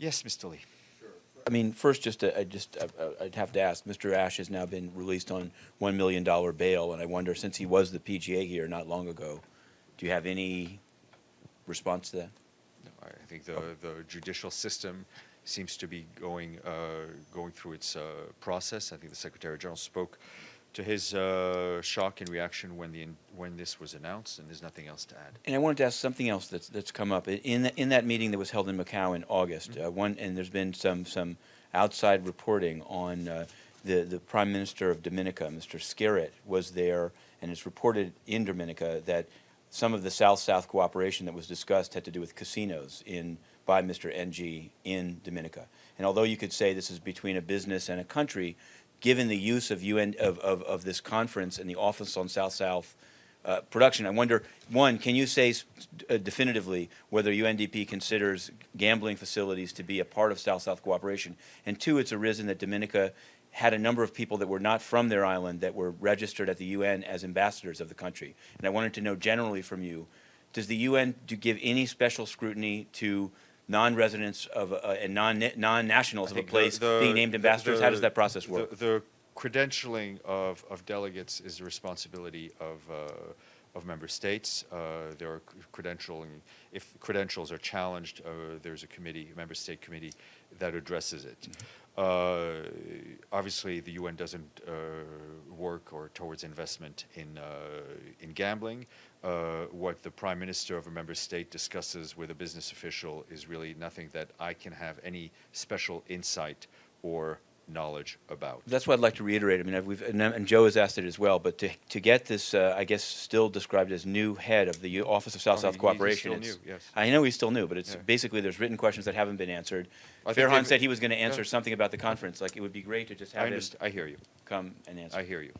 Yes, Mr. Lee. I mean, first, just, to- I just, uh, uh, I'd have to ask, Mr. Ashe has now been released on $1 million bail, and I wonder, since he was the PGA here not long ago, do you have any response to that? No, I I think the, the judicial system seems to be going, uh, going through its uh, process. I think the Secretary General spoke to his uh, shock and reaction when the, when this was announced, and there's nothing else to add. And I wanted to ask something else that's, that's come up. In, the- in that meeting that was held in Macau in August, uh, one, and there's been some, some outside reporting on uh, the, the Prime Minister of Dominica, Mr. Skerritt, was there, and it's reported in Dominica that some of the South-South cooperation that was discussed had to do with casinos in, by Mr. NG in Dominica. And although you could say this is between a business and a country, given the use of UN, of, of, of this conference and the Office on South-South uh, production. I wonder, one, can you say uh, definitively whether UNDP considers gambling facilities to be a part of South-South cooperation? And two, it's arisen that Dominica had a number of people that were not from their island that were registered at the UN as ambassadors of the country. And I wanted to know generally from you, does the UN do give any special scrutiny to non-residents of, uh, and non, non-nationals of a think the- place the- being named the- ambassadors? How does that process work? The credentialing of, of delegates is the responsibility of, uh, of member states. Uh, There are credentialing, if credentials are challenged, uh, there's a committee, a member state committee that addresses it. Uh, Obviously, the UN doesn't uh, work or towards investment in, uh, in gambling. Uh, What the prime minister of a member state discusses with a business official is really nothing that I can have any special insight or knowledge about. That's what I'd like to reiterate. I mean, we've, and and Joe has asked it as well, but to, to get this, uh, I guess, still described as new head of the U- Office of I South-South mean, Cooperation. He's still new, yes. I know he's still new, but it's, Yeah. basically, there's written questions that haven't been answered. I think Farhan said he was going to answer yeah. something about the conference, like, it would be great to just I have him I hear you, come and answer. I hear you.